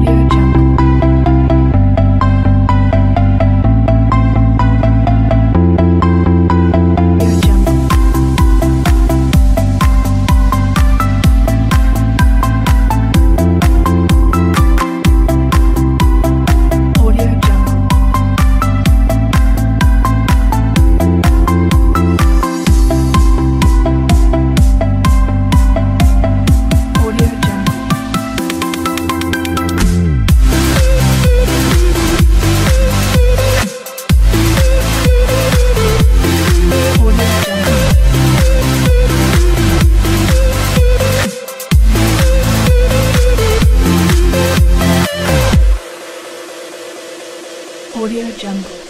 Audio Audio Jungle.